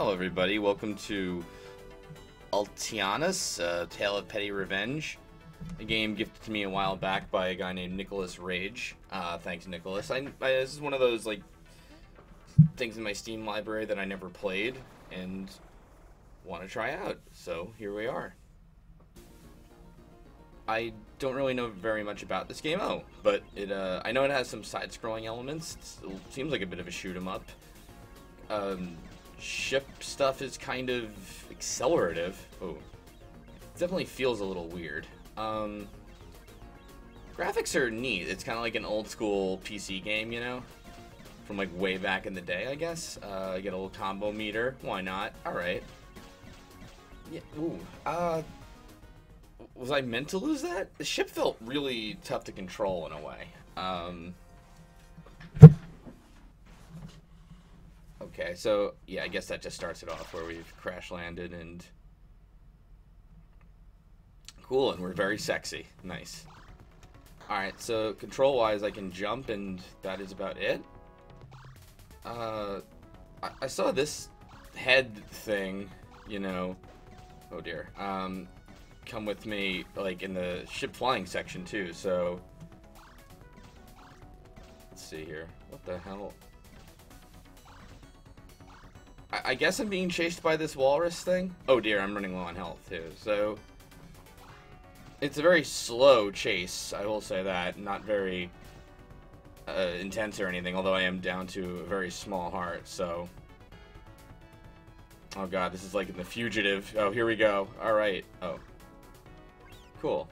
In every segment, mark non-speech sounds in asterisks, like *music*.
Hello, everybody. Welcome to Ultionus, uh, Tale of Petty Revenge. A game gifted to me a while back by a guy named Nicholas Rage. Uh, thanks, Nicholas. I, I, this is one of those like things in my Steam library that I never played and want to try out. So here we are. I don't really know very much about this game. Oh, but it uh, I know it has some side-scrolling elements. It seems like a bit of a shoot 'em up. Um, ship stuff is kind of accelerative. Oh, definitely feels a little weird. Um, graphics are neat. It's kind of like an old school PC game, you know, from like way back in the day, I guess. Uh, get a little combo meter. Why not? All right. Yeah. Ooh. Uh was I meant to lose that? The ship felt really tough to control in a way. Um, okay, so yeah, I guess that just starts it off where we've crash landed and cool, and we're very sexy. Nice. All right, so control wise, I can jump, and that is about it. Uh, I, I saw this head thing, you know. Oh dear. Um, come with me, like, in the ship flying section, too, so... Let's see here. What the hell? I, I guess I'm being chased by this walrus thing? Oh dear, I'm running low on health, too, so... It's a very slow chase, I will say that. Not very uh, intense or anything, although I am down to a very small heart, so... Oh god, this is like in The Fugitive. Oh, here we go. Alright. Oh. Cool.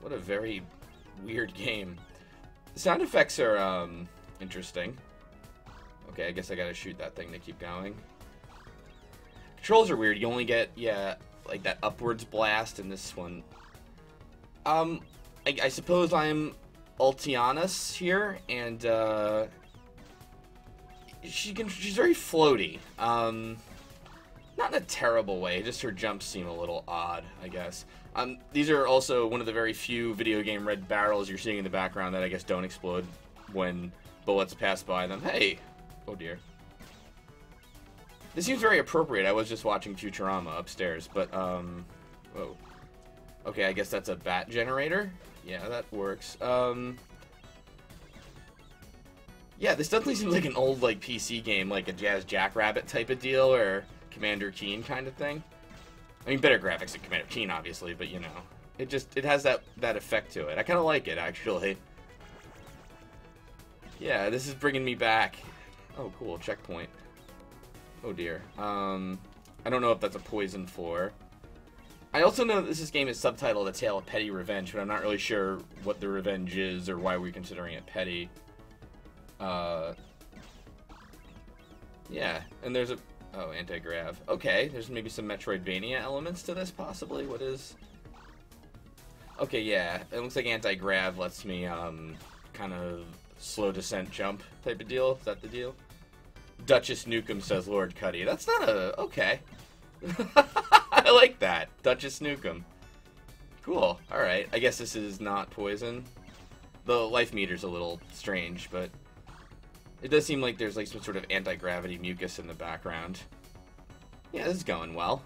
What a very weird game. Sound effects are, um, interesting. Okay, I guess I gotta shoot that thing to keep going. Controls are weird. You only get, yeah, like that upwards blast in this one. Um, I, I suppose I'm Ultionus here, and, uh, she can, she's very floaty. Um, not in a terrible way, just her jumps seem a little odd, I guess. Um, these are also one of the very few video game red barrels you're seeing in the background that I guess don't explode when bullets pass by them. Hey! Oh dear. This seems very appropriate. I was just watching Futurama upstairs, but, um... Whoa. Okay, I guess that's a bat generator? Yeah, that works. Um... Yeah, this definitely seems like an old, like, PC game, like a Jazz Jackrabbit type of deal, or Commander Keen kind of thing. I mean, better graphics than Commander Keen, obviously, but you know, it just it has that that effect to it. I kind of like it actually. Yeah, this is bringing me back. Oh, cool, checkpoint. Oh dear. Um, I don't know if that's a poison floor. I also know that this game is subtitled A Tale of Petty Revenge, but I'm not really sure what the revenge is or why we're considering it petty. Uh, yeah, and there's a Oh, anti-grav. Okay, there's maybe some Metroidvania elements to this, possibly. What is... Okay, yeah. It looks like anti-grav lets me, um, kind of slow descent jump type of deal. Is that the deal? Duchess Nukem says Lord Cuddy. That's not a... Okay. *laughs* I like that. Duchess Nukem. Cool. Alright. I guess this is not poison. The life meter's a little strange, but... It does seem like there's like some sort of anti-gravity mucus in the background. Yeah, this is going well.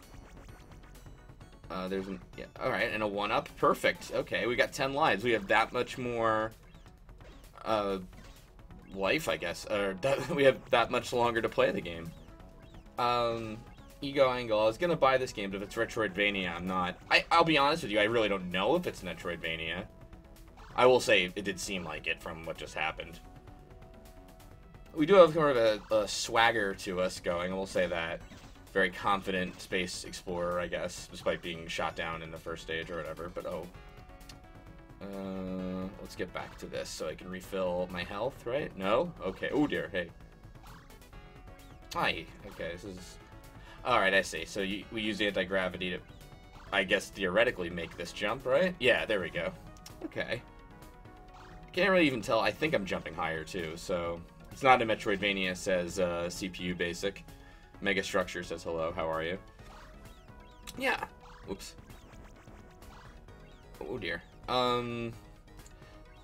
Uh, there's an, yeah, alright, and a 1-up. Perfect. Okay, we got 10 lives. We have that much more, uh, life, I guess. Or *laughs* that, we have that much longer to play the game. Um, Ego Angle. I was gonna buy this game, but if it's Retroidvania, I'm not. I, I'll be honest with you, I really don't know if it's Metroidvania. I will say it did seem like it from what just happened we do have kind of a, a, swagger to us going, we'll say that. Very confident space explorer, I guess, despite being shot down in the first stage or whatever, but oh. Uh, let's get back to this so I can refill my health, right? No? Okay. Oh dear, hey. Hi. Okay, this is... Alright, I see. So you, we use anti-gravity to, I guess, theoretically make this jump, right? Yeah, there we go. Okay. Can't really even tell. I think I'm jumping higher, too, so... It's not a Metroidvania, says uh, CPU Basic. Mega Structure says hello, how are you? Yeah. Oops. Oh dear. Um.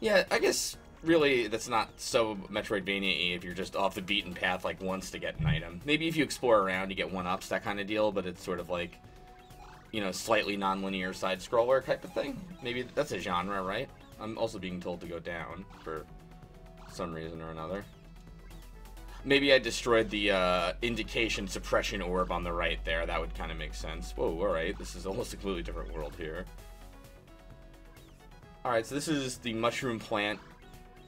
Yeah, I guess really, that's not so Metroidvania-y if you're just off the beaten path like once to get an item. Maybe if you explore around, you get one-ups, that kind of deal, but it's sort of like, you know, slightly non-linear side-scroller type of thing. Maybe that's a genre, right? I'm also being told to go down for some reason or another. Maybe I destroyed the uh, indication suppression orb on the right there. That would kind of make sense. Whoa, alright. This is almost a completely different world here. Alright, so this is the mushroom plant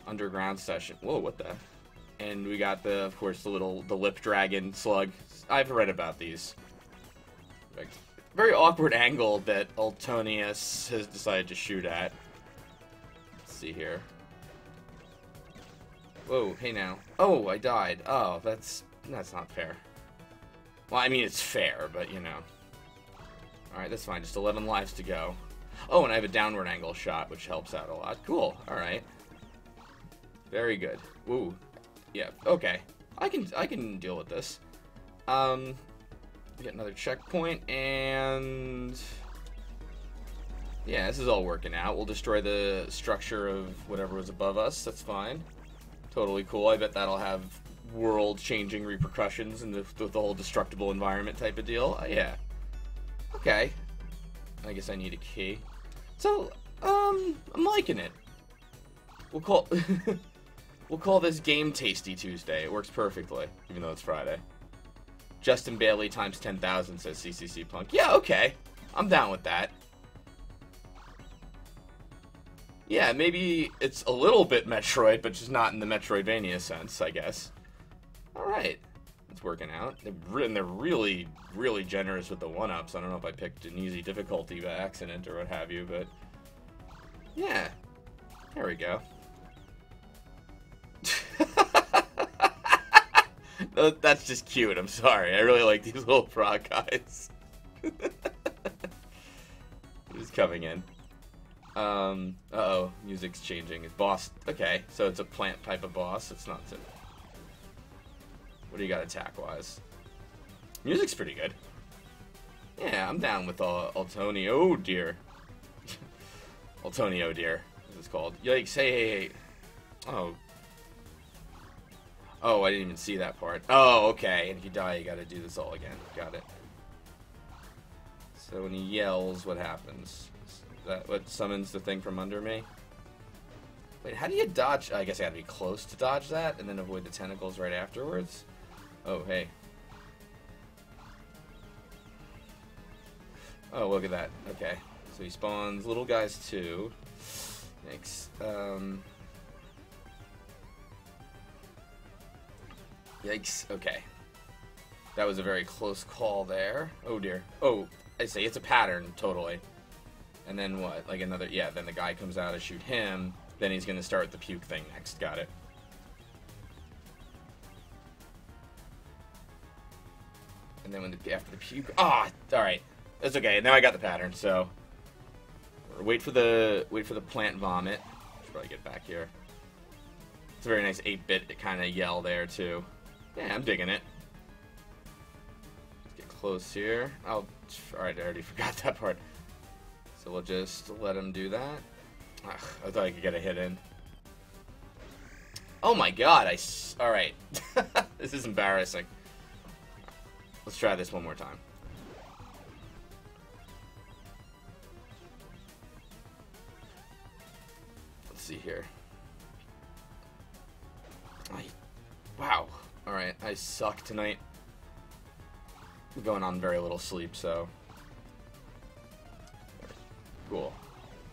underground session. Whoa, what the? And we got the, of course, the little, the lip dragon slug. I've read about these. Very awkward angle that Ultionus has decided to shoot at. Let's see here. Whoa, hey now. Oh, I died. Oh, that's that's not fair. Well, I mean, it's fair, but, you know. Alright, that's fine. Just 11 lives to go. Oh, and I have a downward angle shot, which helps out a lot. Cool. Alright. Very good. Ooh. Yeah, okay. I can I can deal with this. Um, get another checkpoint, and... Yeah, this is all working out. We'll destroy the structure of whatever was above us. That's fine. Totally cool. I bet that'll have world-changing repercussions in the, the, the, whole destructible environment type of deal. Uh, yeah. Okay. I guess I need a key. So, um, I'm liking it. We'll call... *laughs* We'll call this Game Tasty Tuesday. It works perfectly, even though it's Friday. Justin Bailey times 10,000 says CCC Punk. Yeah, okay. I'm down with that. Yeah, maybe it's a little bit Metroid, but just not in the Metroidvania sense, I guess. Alright. It's working out. And they're really, really generous with the one-ups. I don't know if I picked an easy difficulty by accident or what have you, but... Yeah. There we go. *laughs* That's just cute. I'm sorry. I really like these little frog guys. Who's *laughs* coming in? Um, uh oh music's changing. It's boss. Okay, so it's a plant type of boss. It's not so. What do you got attack-wise? Music's pretty good. Yeah, I'm down with Altonio, oh dear. *laughs* Altonio, dear, it's called. Yikes, hey, hey, hey. Oh, Oh, I didn't even see that part. Oh, okay. And if you die, you gotta do this all again. Got it. So when he yells, what happens? That what summons the thing from under me? Wait, how do you dodge? I guess I gotta be close to dodge that and then avoid the tentacles right afterwards? Oh, hey. Oh, look at that. Okay. So he spawns little guys too. Thanks. Um... Yikes. Okay. That was a very close call there. Oh dear. Oh, I say it's a pattern, totally. And then what? Like another, yeah, then the guy comes out to shoot him. Then he's going to start the puke thing next. Got it. And then when the, after the puke, ah, all right, that's okay. Now I got the pattern. So wait for the wait for the plant vomit. Should probably get back here. It's a very nice 8-bit kind of yell there too. Yeah, I'm digging it. Let's get close here. Oh, alright, I already *laughs* forgot that part. So we'll just let him do that. Ugh, I thought I could get a hit in. Oh my god, I... Alright. *laughs* this is embarrassing. Let's try this one more time. Let's see here. I, wow. Alright, I suck tonight. I'm going on very little sleep, so... Cool.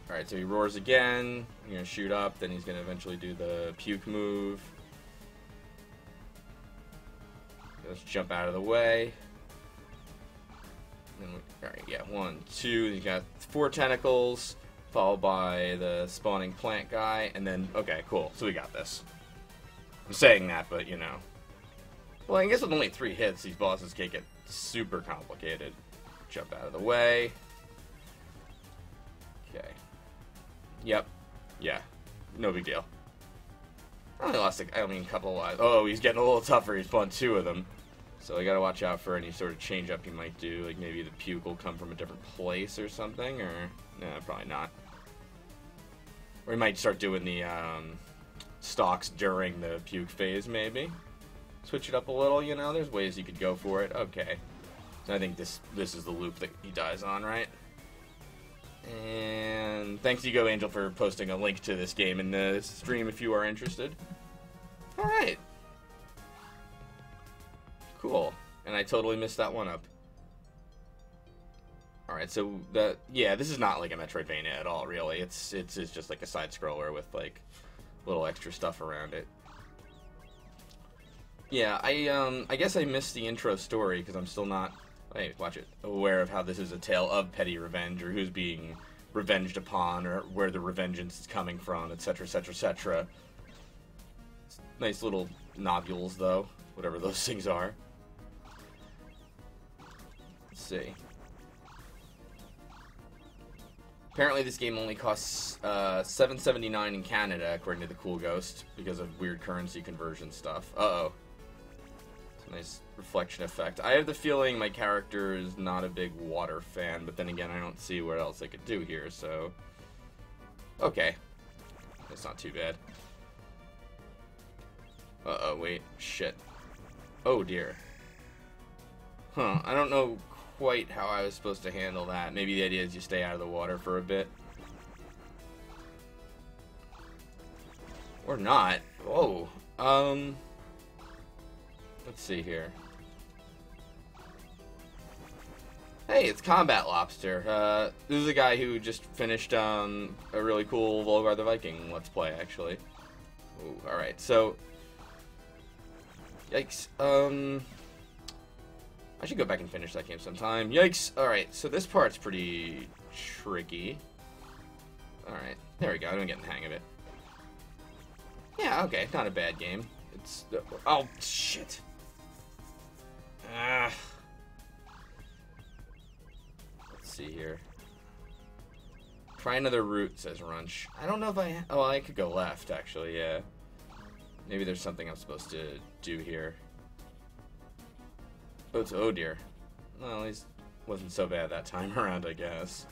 Alright, so he roars again. You're gonna shoot up, then he's gonna eventually do the puke move. Let's jump out of the way. Alright, yeah, one, two, he's got four tentacles, followed by the spawning plant guy, and then, okay, cool, so we got this. I'm saying that, but, you know, well, I guess with only three hits, these bosses can't get super complicated. Jump out of the way. Yep. Yeah. No big deal. I only lost, I mean, a couple of lives. Oh, he's getting a little tougher. He's spawned two of them. So I gotta watch out for any sort of change up he might do. Like maybe the puke will come from a different place or something, or... No, probably not. Or he might start doing the, um, stalks during the puke phase, maybe. Switch it up a little, you know. There's ways you could go for it. Okay. I think this this is the loop that he dies on, right? And thanks to you, Go Angel, for posting a link to this game in the stream if you are interested. All right. Cool. And I totally missed that one up. All right, so that yeah, this is not like a Metroidvania at all, really. It's it's it's just like a side scroller with like little extra stuff around it. Yeah, I um I guess I missed the intro story because I'm still not Wait, watch it. Aware of how this is a tale of petty revenge, or who's being revenged upon, or where the revengeance is coming from, etc., etc., etc. Nice little nobules, though, whatever those *laughs* things are. Let's see. Apparently, this game only costs uh, 7.79 in Canada, according to the Cool Ghost, because of weird currency conversion stuff. Uh oh. It's a nice reflection effect. I have the feeling my character is not a big water fan, but then again, I don't see what else I could do here, so... Okay. That's not too bad. Uh-oh, wait. Shit. Oh, dear. Huh, I don't know quite how I was supposed to handle that. Maybe the idea is you stay out of the water for a bit. Or not. Whoa. Um... Let's see here. Hey, it's Combat Lobster. Uh, this is a guy who just finished um, a really cool Volgarr the Viking Let's Play, actually. alright, so... Yikes. Um... I should go back and finish that game sometime. Yikes! Alright, so this part's pretty tricky. Alright, there we go. I'm getting the hang of it. Yeah, okay, not a bad game. It's... Oh, shit. Ah. See here. Try another route, says Runch. I don't know if I... Oh, I could go left, actually, yeah. Maybe there's something I'm supposed to do here. Oh, it's oh dear. Well, at least wasn't so bad that time *laughs* around, I guess.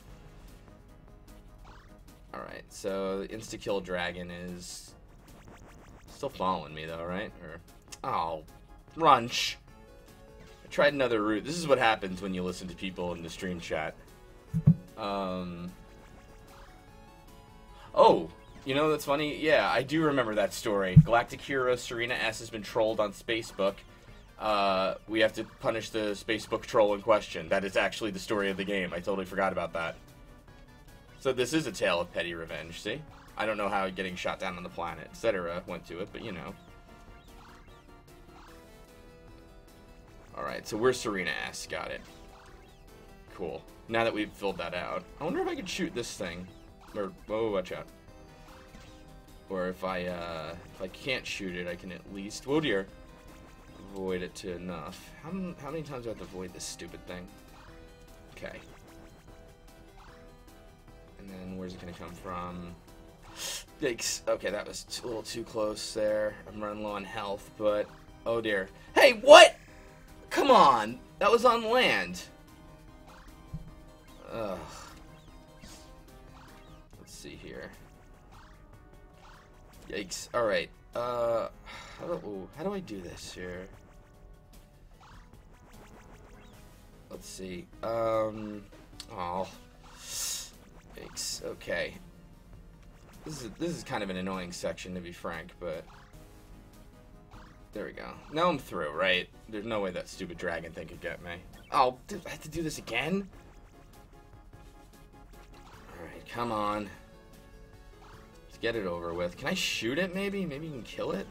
Alright, so the insta-kill dragon is still following me, though, right? Or... Oh, Runch I tried another route. This is what happens when you listen to people in the stream chat. Um. Oh, you know that's funny? Yeah, I do remember that story. Galactic hero Serena S has been trolled on Spacebook. Uh, we have to punish the Spacebook troll in question. That is actually the story of the game. I totally forgot about that. So this is a tale of petty revenge, see? I don't know how getting shot down on the planet, etc. went to it, but you know. Alright, so we're Serena S. Got it. Cool. Now that we've filled that out, I wonder if I could shoot this thing. Or, whoa, watch out. Or if I, uh, if I can't shoot it, I can at least, whoa dear, avoid it to enough. How, how many times do I have to avoid this stupid thing? Okay. And then where's it gonna come from? Yikes. Okay, that was a little too close there. I'm running low on health, but... Oh dear. Hey, what? Come on! That was on land! Ugh. Let's see here. Yikes. Alright. Uh, how do, ooh, how do I do this here? Let's see. Um, oh. Yikes. Okay. This is, this is kind of an annoying section, to be frank, but... There we go. Now I'm through, right? There's no way that stupid dragon thing could get me. Oh, I have to do this again? Come on. Let's get it over with. Can I shoot it, maybe? Maybe you can kill it?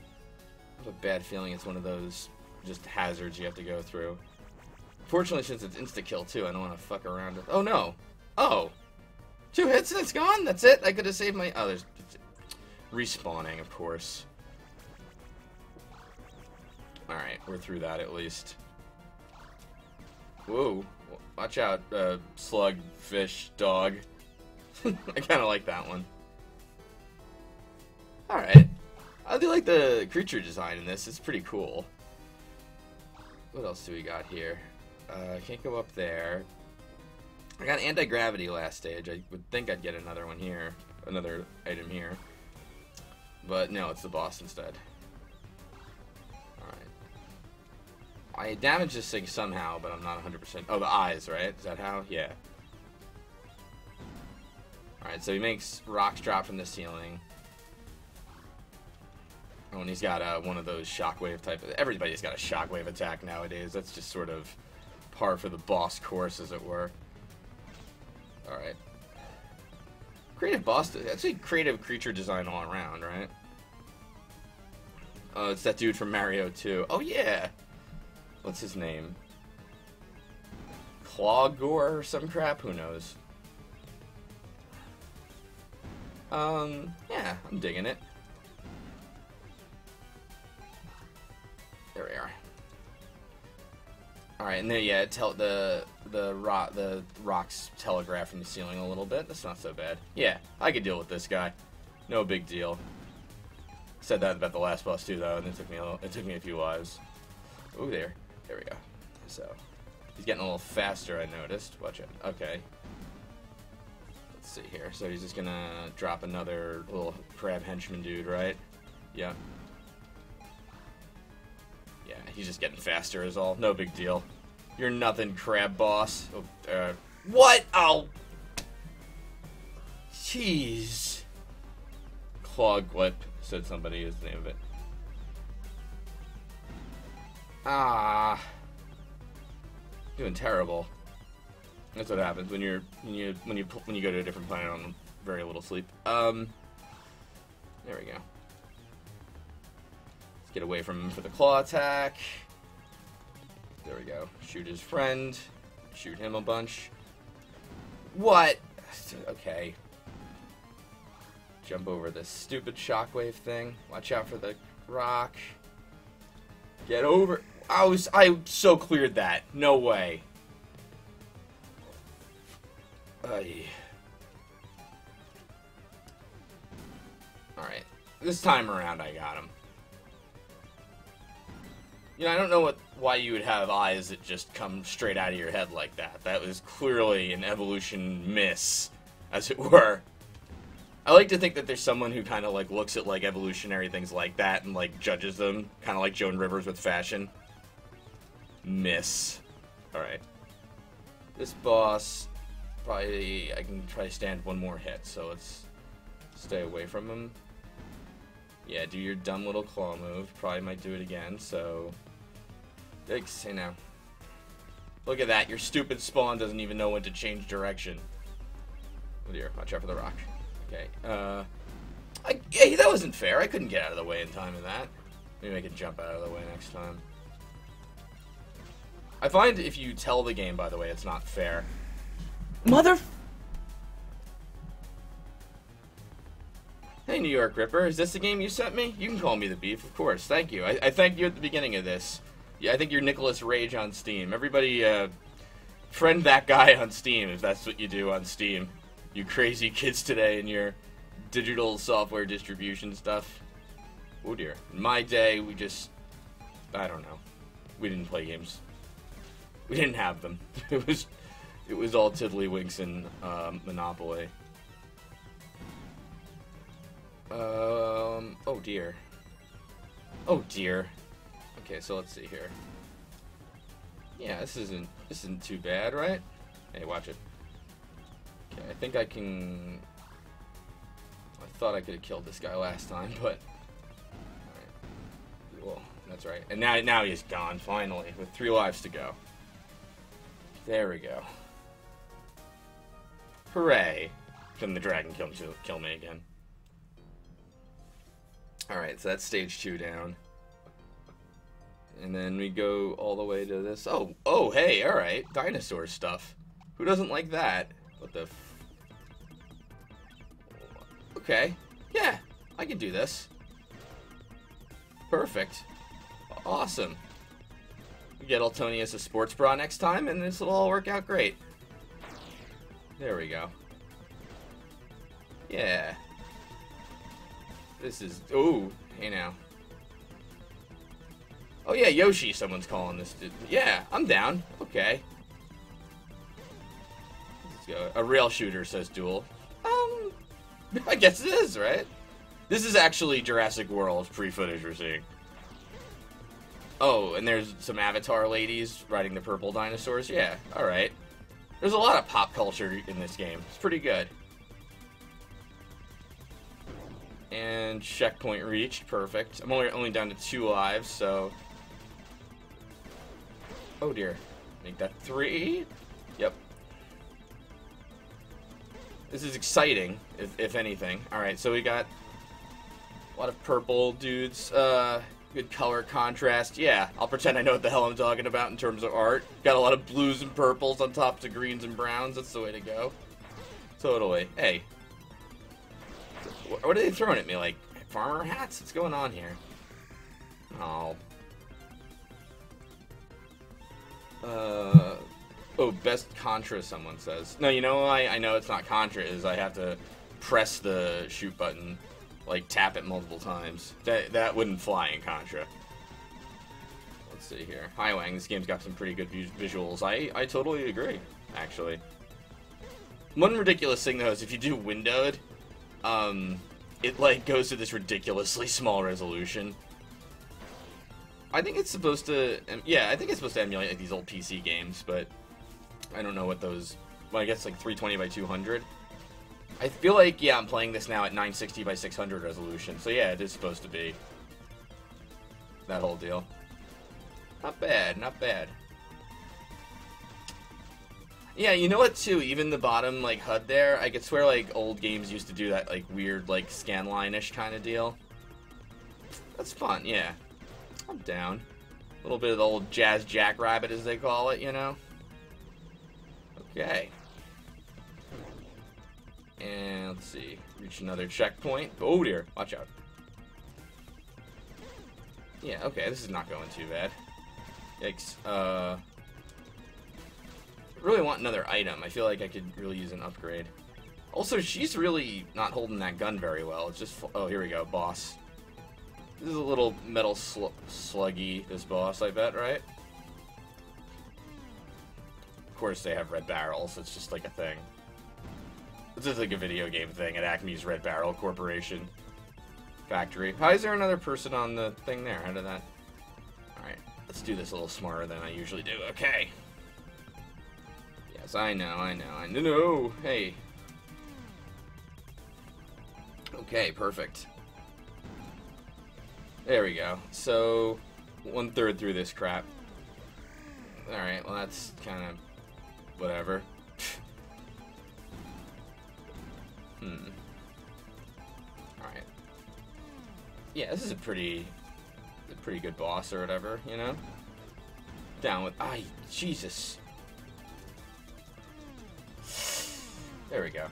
I have a bad feeling it's one of those just hazards you have to go through. Fortunately, since it's insta-kill, too, I don't want to fuck around with... Oh, no! Oh! Two hits and it's gone? That's it? I could have saved my... Oh, there's... Respawning, of course. Alright, we're through that at least. Whoa. Watch out, uh, slug, fish, dog. *laughs* I kind of like that one. Alright. I do like the creature design in this. It's pretty cool. What else do we got here? Uh, I can't go up there. I got anti-gravity last stage. I would think I'd get another one here. Another item here. But no, it's the boss instead. I damaged this thing somehow, but I'm not 100%. Oh, the eyes, right? Is that how? Yeah. Alright, so he makes rocks drop from the ceiling. Oh, and he's got uh, one of those shockwave type. Of, everybody's got a shockwave attack nowadays. That's just sort of par for the boss course, as it were. Alright. Creative boss, That's a creative creature design all around, right? Oh, it's that dude from Mario 2. Oh, yeah! What's his name? Clawgore or some crap? Who knows? Um, yeah, I'm digging it. There we are. All right, and then yeah, tell the the rock the rocks telegraph from the ceiling a little bit. That's not so bad. Yeah, I could deal with this guy. No big deal. Said that about the last boss too, though, and it took me a, it took me a few lives. Ooh, there, there we go. So he's getting a little faster. I noticed. Watch it. Okay. Let's see here. So he's just gonna drop another little crab henchman dude, right? Yeah. Yeah, he's just getting faster is all. No big deal. You're nothing, crab boss. Oh, uh, what? Oh. Jeez. Clawgrip, said somebody is the name of it. Ah. Doing terrible. That's what happens when you're when you when you when you go to a different planet on very little sleep. Um. There we go. Let's get away from him for the claw attack. There we go. Shoot his friend. Shoot him a bunch. What? Okay. Jump over this stupid shockwave thing. Watch out for the rock. Get over. I was. I so cleared that. No way. Ay. Alright. This time around, I got him. You know, I don't know what why you would have eyes that just come straight out of your head like that. That was clearly an evolution miss, as it were. I like to think that there's someone who kind of like looks at like evolutionary things like that and like judges them, kind of like Joan Rivers with fashion. Miss. All right. This boss, probably I can try to stand one more hit, so let's stay away from him. Yeah, do your dumb little claw move. Probably might do it again, so Thanks, hey now. Look at that, your stupid spawn doesn't even know when to change direction. Oh dear, watch out for the rock. Okay, uh... I, yeah, that wasn't fair. I couldn't get out of the way in time of that. Maybe I can jump out of the way next time. I find if you tell the game, by the way, it's not fair. Mother... Hey, New York Ripper, is this the game you sent me? You can call me the Beef, of course. Thank you. I, I thanked you at the beginning of this. Yeah, I think you're Nicholas Rage on Steam. Everybody, uh, friend that guy on Steam if that's what you do on Steam. You crazy kids today in your digital software distribution stuff. Oh dear. In my day, we just, I don't know. We didn't play games. We didn't have them. *laughs* It was, it was all tiddlywinks and um, Monopoly. Um. Oh dear. Oh dear. Okay, so let's see here. Yeah, this isn't this isn't too bad, right? Hey, watch it. Okay, I think I can. I thought I could have killed this guy last time, but. Alright. Well, that's right. And now, now he's gone finally, with three lives to go. There we go. Hooray! Can the dragon kill, kill me again? Alright, so that's stage two down. And then we go all the way to this. Oh, oh, hey, all right, dinosaur stuff. Who doesn't like that? What the? okay, yeah, I can do this. Perfect, awesome. Get Ultionus a sports bra next time, and this will all work out great. There we go. Yeah. This is. Ooh, hey now. Oh yeah, Yoshi, someone's calling this. Dude. Yeah, I'm down. Okay. A rail shooter, says Duel. Um, *laughs* I guess it is, right? This is actually Jurassic World pre-footage we're seeing. Oh, and there's some Avatar ladies riding the purple dinosaurs. Yeah, alright. There's a lot of pop culture in this game. It's pretty good. And checkpoint reached. Perfect. I'm only, only down to two lives, so... Oh dear. Make that three. Yep. This is exciting, if, if anything. Alright, so we got a lot of purple dudes. Uh, good color contrast. Yeah, I'll pretend I know what the hell I'm talking about in terms of art. Got a lot of blues and purples on top of greens and browns. That's the way to go. Totally. Hey. What are they throwing at me? Like, farmer hats? What's going on here? Oh. Uh, oh, best Contra, someone says. No, you know why I know it's not Contra is I have to press the shoot button, like tap it multiple times. That that wouldn't fly in Contra. Let's see here. Hi Wang, this game's got some pretty good visuals. I, I totally agree, actually. One ridiculous thing though is if you do windowed, um, it like goes to this ridiculously *laughs* small resolution. I think it's supposed to, yeah, I think it's supposed to emulate like these old PC games, but I don't know what those. Well, I guess like 320 by 200. I feel like yeah, I'm playing this now at 960 by 600 resolution, so yeah, it is supposed to be that whole deal. Not bad, not bad. Yeah, you know what too? Even the bottom like HUD there, I could swear like old games used to do that like weird like scanline-ish kind of deal. That's fun, yeah. I'm down. A little bit of the old jazz jackrabbit as they call it, you know? Okay. And let's see. Reach another checkpoint. Oh dear, watch out. Yeah, okay, this is not going too bad. Yikes. Uh really want another item. I feel like I could really use an upgrade. Also, she's really not holding that gun very well. It's just... Oh, here we go. Boss. This is a little metal sl sluggy, this boss, I bet, right? Of course they have red barrels. It's just like a thing. This is like a video game thing at Acme's Red Barrel Corporation factory. Why is there another person on the thing there? How did that... Alright, let's do this a little smarter than I usually do. Okay. Yes, I know, I know, I know. Hey. Okay, perfect. There we go. So, one third through this crap. Alright, well that's kind of whatever. Hmm. Alright. Yeah, this is a pretty, a pretty good boss or whatever, you know? Down with, I Jesus. There we go.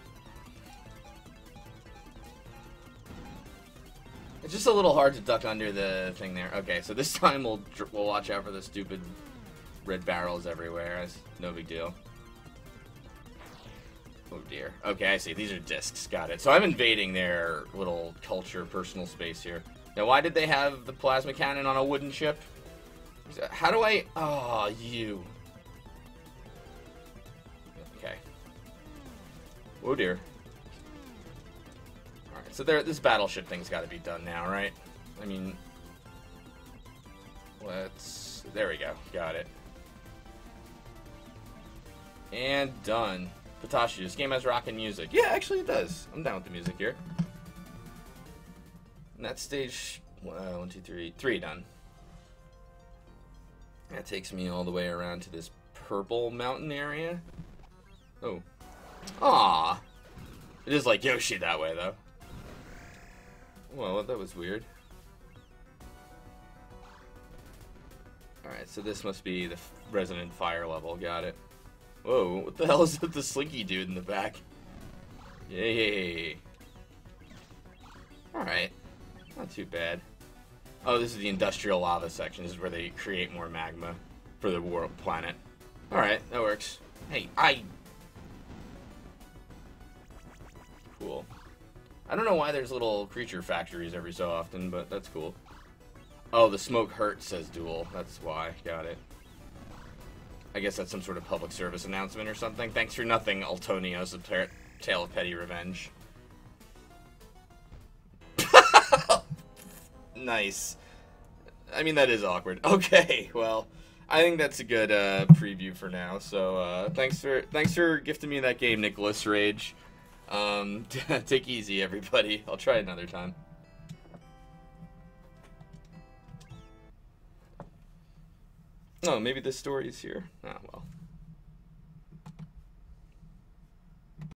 It's just a little hard to duck under the thing there. Okay, so this *laughs* time we'll we'll watch out for the stupid red barrels everywhere. It's no big deal. Dear. Okay, I see. These are discs. Got it. So I'm invading their little culture, personal space here. Now, why did they have the plasma cannon on a wooden ship? How do I... Oh, you. Okay. Oh dear. Alright, so there, this battleship thing's got to be done now, right? I mean, let's... There we go. Got it. And done. Patashi, this game has rockin' music. Yeah, actually it does. I'm down with the music here. And that stage... Uh, one, two, three. Three done. That takes me all the way around to this purple mountain area. Oh, Ah, It is like Yoshi that way, though. Well, that was weird. Alright, so this must be the Resident Fire level. Got it. Whoa, what the *laughs* hell is with the slinky dude in the back? Yay. Alright. Not too bad. Oh, this is the industrial lava section. This is where they create more magma for the world planet. Alright, that works. Hey, I cool. I don't know why there's little creature factories every so often, but that's cool. Oh, the smoke hurts, says Duel. That's why. Got it. I guess that's some sort of public service announcement or something. Thanks for nothing, Ultionus, a tale of petty revenge. *laughs* nice. I mean, that is awkward. *laughs* Okay, well, I think that's a good uh, preview for now. So uh, thanks for thanks for gifting me that game, Nicholas Rage. Um, *laughs* take easy, everybody. I'll try another time. No, maybe this story is here. Ah, well.